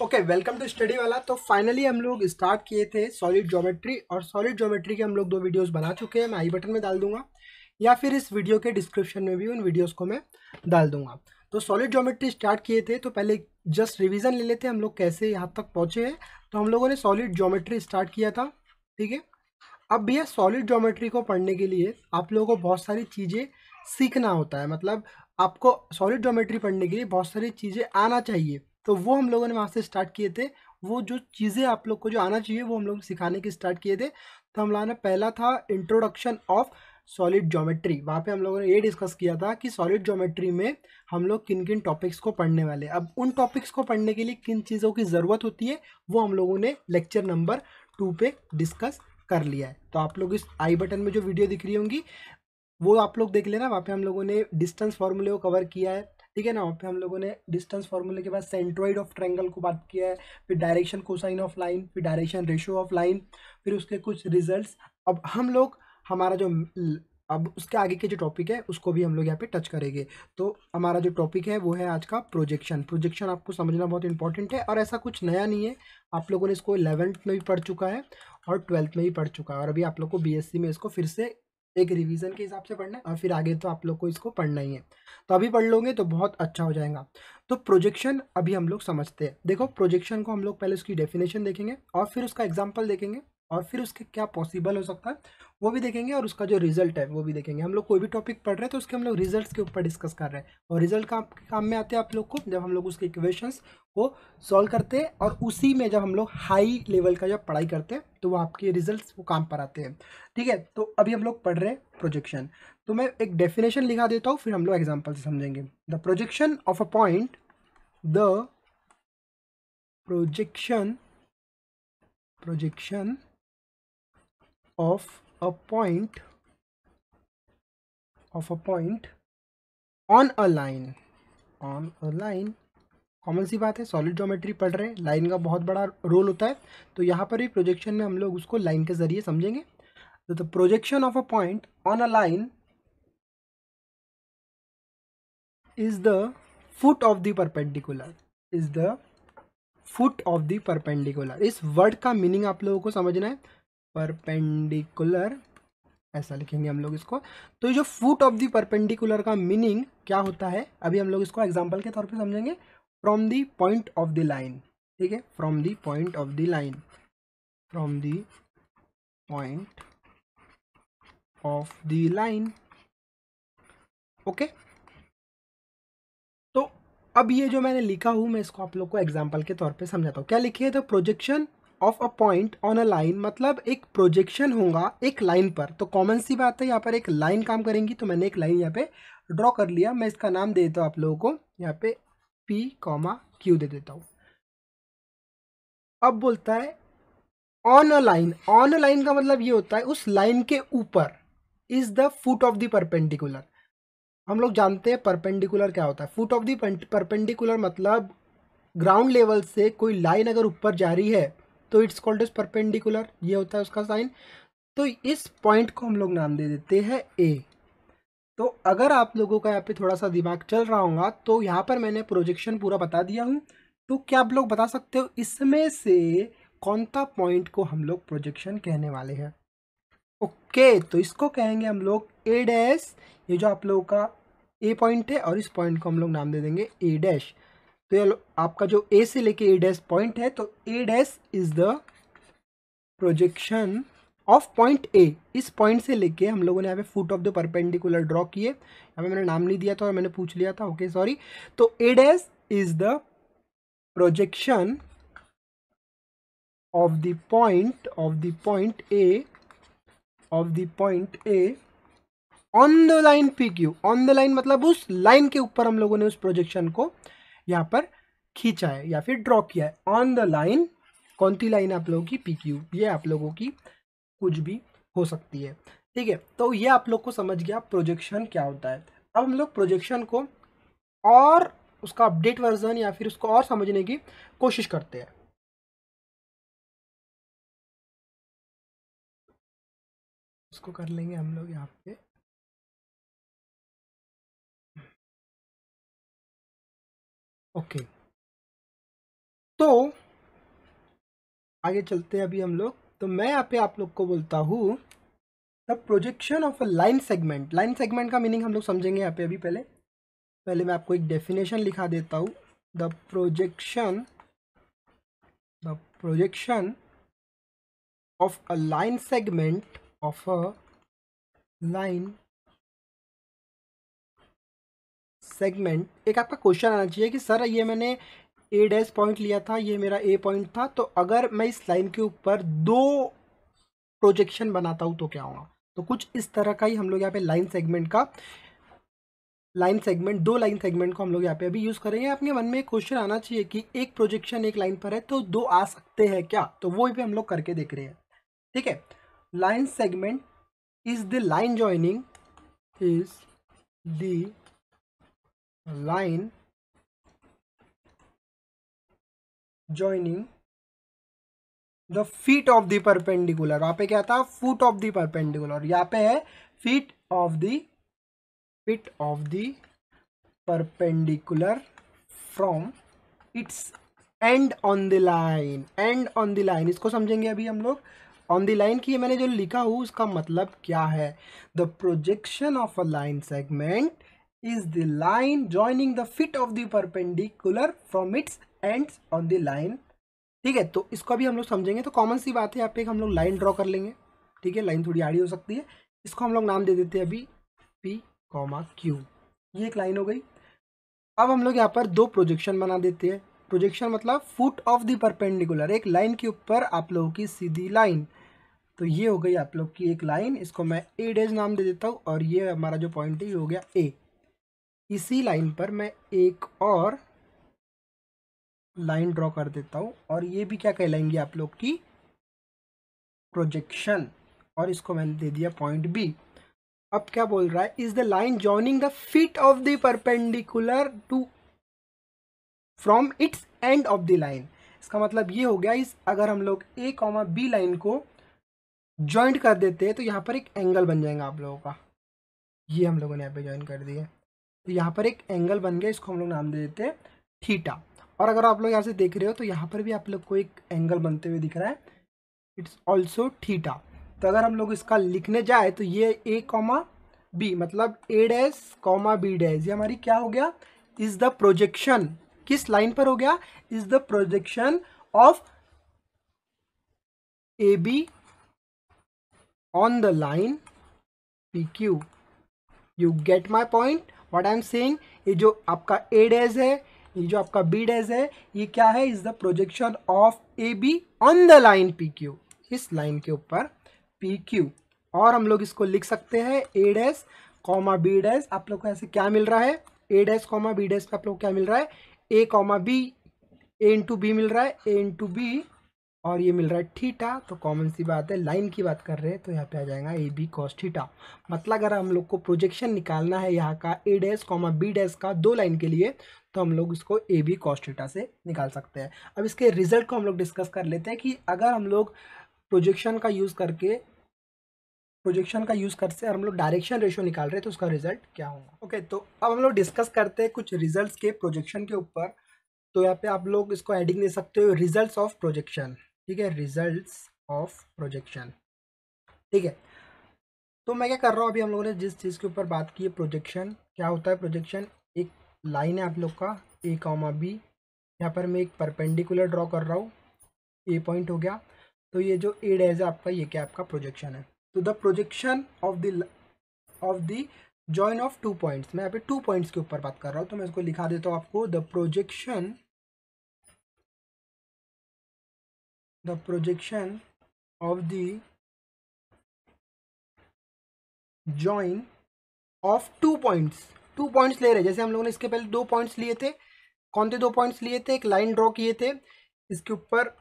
Okay welcome to study वाला। तो finally हम लोग स्टार्ट किए थे सॉलिड ज्योमेट्री और सॉलिड ज्योमेट्री के हम लोग दो वीडियोस बना चुके हैं। मैं आई बटन में डाल दूँगा या फिर इस वीडियो के डिस्क्रिप्शन में भी उन वीडियोस को मैं डाल दूँगा। तो सॉलिड ज्योमेट्री स्टार्ट किए थे तो पहले जस्ट रिविजन ले लेते हम लोग कैसे यहाँ तक पहुँचे हैं। तो हम लोगों ने सॉलिड ज्योमेट्री स्टार्ट किया था, ठीक है? अब भैया सॉलिड ज्योमेट्री को पढ़ने के लिए आप लोगों को बहुत सारी चीज़ें सीखना होता है। मतलब आपको सॉलिड ज्योमेट्री पढ़ने के लिए बहुत सारी चीज़ें आना चाहिए। तो वो हम लोगों ने वहाँ से स्टार्ट किए थे। वो जो चीज़ें आप लोग को जो आना चाहिए, वो हम लोग सिखाने की स्टार्ट किए थे। तो हम लोगों ने पहला था इंट्रोडक्शन ऑफ़ सॉलिड ज्योमेट्री वहाँ पे हम लोगों ने ये डिस्कस किया था कि सॉलिड ज्योमेट्री में हम लोग किन किन टॉपिक्स को पढ़ने वाले अब उन टॉपिक्स को पढ़ने के लिए किन चीज़ों की ज़रूरत होती है, वो हम लोगों ने लेक्चर नंबर टू पे डिस्कस कर लिया है। तो आप लोग इस आई बटन में जो वीडियो दिख रही होंगी, वो आप लोग देख लेना। वहाँ पे हम लोगों ने डिस्टेंस फॉर्मूले को कवर किया है। ठीक है ना? वहाँ पे हम लोगों ने डिस्टेंस फार्मूले के बाद सेंट्रोइड ऑफ़ ट्रेंगल को बात किया है, फिर डायरेक्शन कोसाइन ऑफ़ लाइन फिर डायरेक्शन रेशियो ऑफ़ लाइन फिर उसके कुछ रिजल्ट्स अब हम लोग, हमारा जो अब उसके आगे के जो टॉपिक है, उसको भी हम लोग यहाँ पे टच करेंगे। तो हमारा जो टॉपिक है, वो है आज का प्रोजेक्शन प्रोजेक्शन आपको समझना बहुत इंपॉर्टेंट है और ऐसा कुछ नया नहीं है। आप लोगों ने इसको इलेवेंथ में भी पढ़ चुका है और ट्वेल्थ में भी पढ़ चुका है और अभी आप लोग को बीएससी में इसको फिर से एक रिवीजन के हिसाब से पढ़ना है और फिर आगे तो आप लोग को इसको पढ़ना ही है। तो अभी पढ़ लोगे तो बहुत अच्छा हो जाएगा। तो प्रोजेक्शन अभी हम लोग समझते हैं। देखो प्रोजेक्शन को हम लोग पहले उसकी डेफिनेशन देखेंगे और फिर उसका एग्ज़ाम्पल देखेंगे और फिर उसके क्या पॉसिबल हो सकता है, वो भी देखेंगे और उसका जो रिज़ल्ट है, वो भी देखेंगे। हम लोग कोई भी टॉपिक पढ़ रहे हैं तो उसके हम लोग रिजल्ट्स के ऊपर डिस्कस कर रहे हैं। और रिज़ल्ट काम काम में आते हैं आप लोग को? जब हम लोग उसके इक्वेशंस को सॉल्व करते हैं और उसी में जब हम लोग हाई लेवल का जब पढ़ाई करते हैं तो वो आपके रिज़ल्ट वो काम पर आते हैं। ठीक है? तो अभी हम लोग पढ़ रहे हैं प्रोजेक्शन तो मैं एक डेफिनेशन लिखा देता हूँ, फिर हम लोग एग्ज़ाम्पल से समझेंगे। The projection of a point the projection projection of a point, of a point on a line, on a line common सी बात है सॉलिड ज्योमेट्री पढ़ रहे हैं लाइन का बहुत बड़ा रोल होता है। तो यहाँ पर भी प्रोजेक्शन में हम लोग उसको लाइन के ज़रिए समझेंगे। तो the projection of a point on a line is the foot of the perpendicular is the foot of the perpendicular इस वर्ड का मीनिंग आप लोगों को समझना है। परपेंडिकुलर ऐसा लिखेंगे हम लोग इसको। तो ये जो फुट ऑफ़ द परपेंडिकुलर का मीनिंग क्या होता है? अभी हम लोग इसको एग्ज़ाम्पल के तौर पर समझेंगे। From the point of the line ठीक है? From the point of the line from the point of the line okay तो अब ये जो मैंने लिखा हूँ, मैं इसको आप लोग को एग्ज़ाम्पल के तौर पे समझाता हूँ। क्या लिखिए तो projection of a point on a line मतलब एक प्रोजेक्शन होगा एक लाइन पर। तो कॉमन सी बात है, यहाँ पर एक लाइन काम करेंगी तो मैंने एक लाइन यहाँ पे ड्रॉ कर लिया। मैं इसका नाम दे देता हूँ आप लोगों को। यहाँ पे पी कॉमा क्यू दे देता हूँ। अब बोलता है on a line on a line का मतलब ये होता है, उस लाइन के ऊपर is the foot of the perpendicular हम लोग जानते हैं परपेंडिकुलर क्या होता है। फुट ऑफ़ द परपेंडिकुलर मतलब ग्राउंड लेवल से कोई लाइन अगर ऊपर जा रही है तो इट्स कॉल्ड एज परपेंडिकुलर ये होता है उसका साइन तो इस पॉइंट को हम लोग नाम दे देते हैं ए तो अगर आप लोगों का यहाँ पे थोड़ा सा दिमाग चल रहा होगा तो यहाँ पर मैंने प्रोजेक्शन पूरा बता दिया हूँ। तो क्या आप लोग बता सकते हो, इसमें से कौन सा पॉइंट को हम लोग प्रोजेक्शन कहने वाले हैं? ओके तो इसको कहेंगे हम लोग ए डैश ये जो आप लोगों का ए पॉइंट है और इस पॉइंट को हम लोग नाम दे देंगे ए डैश तो ये आपका जो ए से लेके ए डैश पॉइंट है तो A dash is the projection of point A इस पॉइंट से लेके हम लोगों ने यहाँ पे foot of the perpendicular draw किए। यहाँ पे मैंने नाम नहीं दिया था और मैंने पूछ लिया था। ओके okay, सॉरी तो A dash is the projection of the point of the point A of the point A on the line P Q on the line मतलब उस लाइन के ऊपर हम लोगों ने उस प्रोजेक्शन को यहाँ पर खींचा है या फिर ड्रॉ किया है। ऑन द लाइन कौन सी लाइन आप लोगों की पी क्यू ये आप लोगों की कुछ भी हो सकती है। ठीक है तो ये आप लोग को समझ गया प्रोजेक्शन क्या होता है। अब हम लोग प्रोजेक्शन को और उसका अपडेट वर्जन या फिर उसको और समझने की कोशिश करते हैं। उसको कर लेंगे हम लोग यहाँ पे। ओके। तो आगे चलते हैं अभी हम लोग। तो मैं यहाँ पे आप लोग को बोलता हूँ the projection of a line segment line segment का मीनिंग हम लोग समझेंगे यहाँ पे अभी पहले। पहले मैं आपको एक डेफिनेशन लिखा देता हूँ। The projection the projection of a line segment of a line segment एक आपका क्वेश्चन आना चाहिए कि, सर, ये मैंने ए डैश पॉइंट लिया था, ये मेरा ए पॉइंट था तो अगर मैं इस लाइन के ऊपर दो प्रोजेक्शन बनाता हूँ तो क्या होगा? तो कुछ इस तरह का ही हम लोग यहाँ पे लाइन सेगमेंट का लाइन सेगमेंट दो लाइन सेगमेंट को हम लोग यहाँ पे अभी यूज़ करेंगे। अपने मन में क्वेश्चन आना चाहिए कि एक प्रोजेक्शन एक लाइन पर है तो दो आ सकते हैं क्या? तो वो भी हम लोग करके देख रहे हैं। ठीक है? Line segment is the line joining is the line joining the feet of the perpendicular वहाँ पे क्या था? फुट ऑफ़ द परपेंडिकुलर यहाँ पे है feet of the feet of the perpendicular from its end on the line end on the line इसको समझेंगे अभी हम लोग? ऑन द लाइन की मैंने जो लिखा हूँ, उसका मतलब क्या है? The projection of a line segment is the line joining the feet of the perpendicular from its ends on the line ठीक है तो इसको अभी हम लोग समझेंगे तो कॉमन सी बात है, यहाँ पे हम लोग लाइन ड्रॉ कर लेंगे। ठीक है लाइन थोड़ी आड़ी हो सकती है। इसको हम लोग नाम दे देते हैं अभी पी कॉमा क्यू ये एक लाइन हो गई। अब हम लोग यहाँ पर दो प्रोजेक्शन बना देते हैं। प्रोजेक्शन मतलब फुट ऑफ़ द परपेंडिकुलर एक लाइन के ऊपर आप लोगों की सीधी लाइन तो ये हो गई आप लोग की एक लाइन इसको मैं ए डेज़ नाम दे देता हूँ, और ये हमारा जो पॉइंट है, ये हो गया ए इसी लाइन पर मैं एक और लाइन ड्रॉ कर देता हूँ और ये भी क्या कहलाएँगे आप लोग की? प्रोजेक्शन और इसको मैंने दे दिया पॉइंट बी अब क्या बोल रहा है? Is the line joining the feet of the perpendicular to from its end of the line इसका मतलब ये हो गया, इस अगर हम लोग ए कॉमा बी लाइन को ज्वाइंट कर देते हैं तो यहाँ पर एक एंगल बन जाएगा आप लोगों का। ये हम लोगों ने यहाँ पे ज्वाइन कर दिया। तो यहाँ पर एक एंगल बन गया, इसको हम लोग नाम दे देते हैं थीटा और अगर आप लोग यहाँ से देख रहे हो तो यहाँ पर भी आप लोग को एक एंगल बनते हुए दिख रहा है। इट्स ऑल्सो थीटा तो अगर हम लोग इसका लिखने जाए तो ये ए कॉमा बी मतलब A dash comma B dash ये हमारी क्या हो गया? इज़ द प्रोजेक्शन किस लाइन पर हो गया? Is the projection of A B on the line P Q you get my point what I am saying ये जो आपका ए डैश है ये जो आपका बी डैश है, ये क्या है? Is the projection of A B on the line P Q इस लाइन के ऊपर पी क्यू और हम लोग इसको लिख सकते हैं A dash comma B dash आप लोग को ऐसे क्या मिल रहा है? A dash comma B dash पे आप लोग क्या मिल रहा है? A comma B A into B मिल रहा है ए इंटू बी और ये मिल रहा है ठीटा तो कॉमन सी बात है लाइन की बात कर रहे हैं तो यहाँ पे आ जाएगा ए बी कॉस ठीटा मतलब अगर हम लोग को प्रोजेक्शन निकालना है यहाँ का A dash comma B dash का दो लाइन के लिए तो हम लोग इसको ए बी कॉस ठीटा से निकाल सकते हैं। अब इसके रिज़ल्ट को हम लोग डिस्कस कर लेते हैं कि अगर हम लोग प्रोजेक्शन का यूज़ करके प्रोजेक्शन का यूज़ करते हम लोग डायरेक्शन रेशियो निकाल रहे हैं तो उसका रिज़ल्ट क्या होगा? ओके okay, तो अब हम लोग डिस्कस करते हैं कुछ रिजल्ट्स के प्रोजेक्शन के ऊपर। तो यहाँ पे आप लोग इसको एडिंग दे सकते हो रिजल्ट्स ऑफ़ प्रोजेक्शन ठीक है रिजल्ट्स ऑफ़ प्रोजेक्शन ठीक है तो मैं क्या कर रहा हूँ अभी हम लोगों ने जिस चीज़ के ऊपर बात की है प्रोजेक्शन क्या होता है प्रोजेक्शन एक लाइन है आप लोग का ए कॉमा बी यहाँ पर मैं एक परपेंडिकुलर ड्रॉ कर रहा हूँ। ए पॉइंट हो गया। तो ये जो ए डैज है आपका, ये क्या आपका प्रोजेक्शन है। तो the projection of the of the join of two points मैं यहाँ पे टू पॉइंट्स के ऊपर बात कर रहा हूँ तो मैं इसको लिखा देता हूँ आपको। The projection the projection of the join of two points two points ले रहे जैसे हम लोगों ने इसके पहले दो पॉइंट्स लिए थे, कौन थे दो पॉइंट्स लिए थे? एक लाइन ड्रॉ किए थे। इसके ऊपर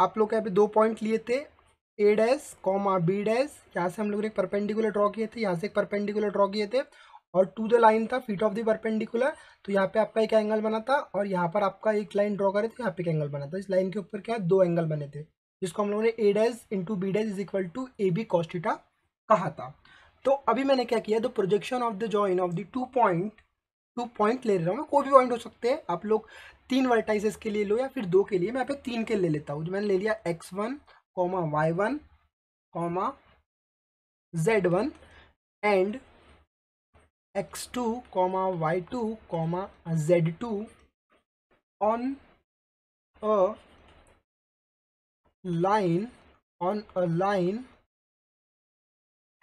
आप लोग यहाँ पे दो पॉइंट लिए थे। A dash comma B dash यहाँ से हम लोग ने एक परपेंडिकुलर ड्रॉ किए थे, यहाँ से एक परपेंडिकुलर ड्रॉ किए थे। और टू द लाइन था फीट ऑफ़ द परपेंडिकुलर तो यहाँ पे आपका एक एंगल बना था और यहाँ पर आपका एक लाइन ड्रॉ करे थे, यहाँ पे एक एंगल बना था। इस लाइन के ऊपर क्या दो एंगल बने थे, जिसको हम लोगों ने A dash into B dash is equal to A B cos theta कहा था। तो अभी मैंने क्या किया the projection of the join of the two point two point ले रहा हूँ मैं, कोई भी पॉइंट हो सकते हैं। आप लोग तीन वर्टाइजेस के लिए लो या फिर दो के लिए, मैं यहाँ पे तीन के ले लेता हूँ। जो मैंने ले लिया X one comma Y one comma Z one and X two comma Y two comma Z two on a line on a line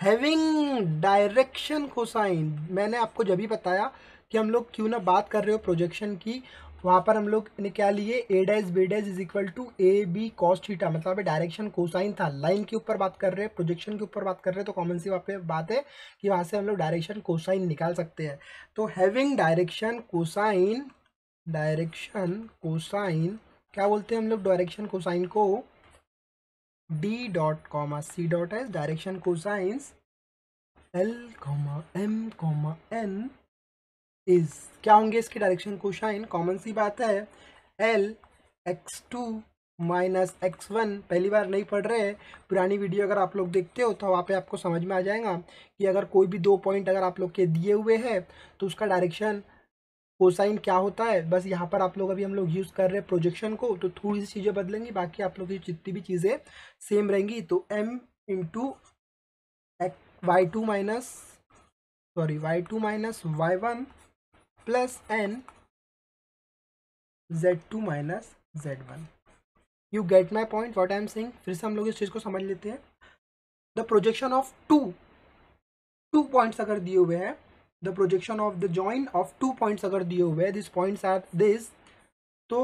having direction cosine मैंने आपको जब भी बताया कि हम लोग क्यों ना बात कर रहे हो प्रोजेक्शन की, वहाँ पर हम लोग ने क्या लिए? A dash B dash is equal to A B cos theta मतलब डायरेक्शन कोसाइन था। लाइन के ऊपर बात कर रहे हैं प्रोजेक्शन के ऊपर बात कर रहे हैं तो कॉमन सी वहाँ पे बात है कि वहाँ से हम लोग डायरेक्शन कोसाइन निकाल सकते हैं। तो having direction cosine direction cosine क्या बोलते हैं हम लोग डायरेक्शन कोसाइन को? D dot comma C dot S direction cosines L comma M comma N is क्या होंगे इसके डायरेक्शन कोसाइन कॉमन सी बात है। L X two minus X one पहली बार नहीं पढ़ रहे हैं। पुरानी वीडियो अगर आप लोग देखते हो तो वहाँ पे आपको समझ में आ जाएगा कि अगर कोई भी दो पॉइंट अगर आप लोग के दिए हुए हैं तो उसका डायरेक्शन कोसाइन क्या होता है? बस यहाँ पर आप लोग अभी हम लोग यूज़ कर रहे हैं प्रोजेक्शन को तो थोड़ी सी चीज़ें बदलेंगी, बाकी आप लोग की जितनी भी चीज़ें सेम रहेंगी। तो M into Y two minus sorry Y two minus Y one plus N Z two minus Z one you get my point what I am saying फिर से हम लोग इस चीज़ को समझ लेते हैं। The projection of two two points अगर दिए हुए हैं the projection of the join of two points अगर दिए हुए हैं दिस पॉइंट्स आर दिस तो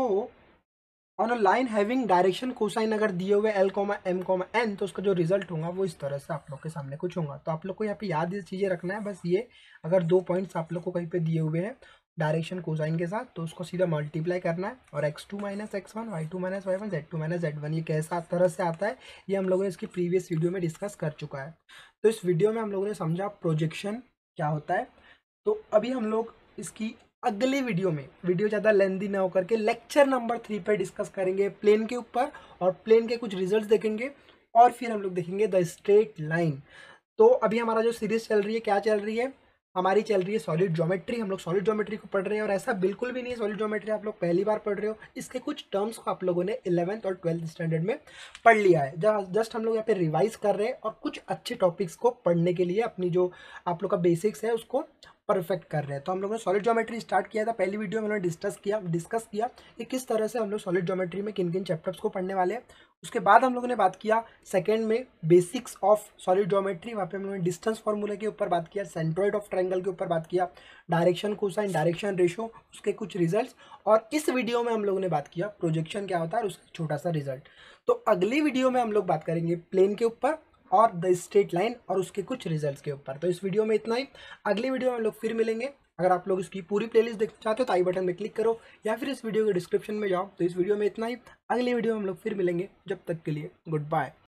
on a line having direction cosine अगर दिए हुए L comma M comma N तो उसका जो रिज़ल्ट होगा वो इस तरह से आप लोग के सामने कुछ होगा। तो आप लोग को यहाँ पे याद ये चीज़ें रखना है, बस ये अगर दो पॉइंट्स आप लोग को कहीं पे दिए हुए हैं डायरेक्शन कोसाइन के साथ तो उसको सीधा मल्टीप्लाई करना है और X two minus X one Y two minus Y one Z two minus Z one ये कैसा तरह से आता है, ये हम लोगों ने इसकी प्रीवियस वीडियो में डिस्कस कर चुका है। तो इस वीडियो में हम लोगों ने समझा प्रोजेक्शन क्या होता है। तो अभी हम लोग इसकी अगले वीडियो में, वीडियो ज़्यादा लेंदी ना होकर के लेक्चर नंबर थ्री पर डिस्कस करेंगे प्लेन के ऊपर और प्लेन के कुछ रिजल्ट्स देखेंगे और फिर हम लोग देखेंगे द स्ट्रेट लाइन तो अभी हमारा जो सीरीज़ चल रही है, क्या चल रही है? हमारी चल रही है सॉलिड ज्योमेट्री हम लोग सॉलिड ज्योमेट्री को पढ़ रहे हैं और ऐसा बिल्कुल भी नहीं है सॉलिड ज्योमेट्री आप लोग पहली बार पढ़ रहे हो। इसके कुछ टर्म्स को आप लोगों ने इलेवंथ और ट्वेल्थ स्टैंडर्ड में पढ़ लिया है। जस्ट हम लोग यहाँ पे रिवाइज कर रहे हैं और कुछ अच्छे टॉपिक्स को पढ़ने के लिए अपनी जो आप लोग का बेसिक्स है उसको परफेक्ट कर रहे हैं। तो हम लोगों ने सॉलिड ज्योमेट्री स्टार्ट किया था। पहली वीडियो में उन्होंने डिस्कस किया डिस्कस किया कि किस तरह से हम लोग सॉलिड ज्योमेट्री में किन किन चैप्टर्स को पढ़ने वाले हैं। उसके बाद हम लोगों ने बात किया सेकेंड में बेसिक्स ऑफ़ सॉलिड ज्योमेट्री वहाँ पे हम लोगों ने डिस्टेंस फॉर्मूले के ऊपर बात किया सेंट्रोइड ऑफ़ ट्रायंगल के ऊपर बात किया डायरेक्शन कोसाइन डायरेक्शन रेशो उसके कुछ रिज़ल्ट और इस वीडियो में हम लोगों ने बात किया प्रोजेक्शन क्या होता है और उसका छोटा सा रिज़ल्ट तो अगली वीडियो में हम लोग बात करेंगे प्लेन के ऊपर और द स्ट्रेट लाइन और उसके कुछ रिजल्ट्स के ऊपर. तो इस वीडियो में इतना ही. अगली वीडियो में हम लोग फिर मिलेंगे. अगर आप लोग इसकी पूरी प्लेलिस्ट देखना चाहते हो तो आई बटन में क्लिक करो या फिर इस वीडियो के डिस्क्रिप्शन में जाओ। तो इस वीडियो में इतना ही। अगली वीडियो में हम लोग फिर मिलेंगे। जब तक के लिए गुड बाय